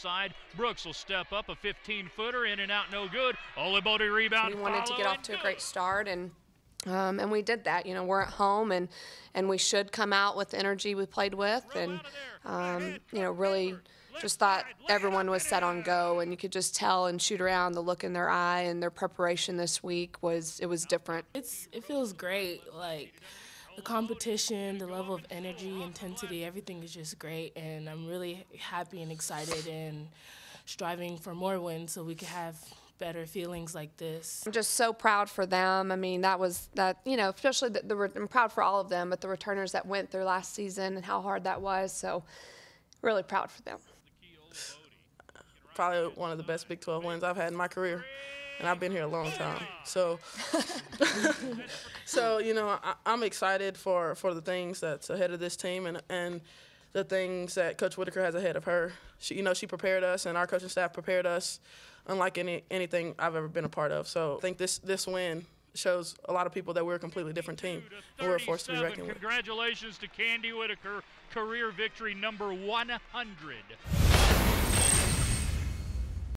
outside. Brooks will step up a 15 footer in and out, no good. Olabode rebound. We wanted to get off to a great start, and um, and we did that. You know, we're at home, and and we should come out with the energy we played with, and um, you know, really just thought everyone was set on go, and you could just tell and shoot around the look in their eye and their preparation this week was it was different. It's it feels great. Like the competition, the level of energy, intensity, everything is just great, and I'm really happy and excited and striving for more wins so we can have better feelings like this. I'm just so proud for them. I mean, that was that you know, especially the, the I'm proud for all of them, but the returners that went through last season and how hard that was. So, really proud for them. Probably one of the best Big 12 wins I've had in my career, and I've been here a long time. So, so you know, I, I'm excited for for the things that's ahead of this team and and the things that Coach Whitaker has ahead of her. She, you know, she prepared us, and our coaching staff prepared us, unlike any anything I've ever been a part of. So, I think this this win shows a lot of people that we're a completely different team, and we're a force to be 37. reckoned with. Congratulations to Candi Whitaker, career victory number 100.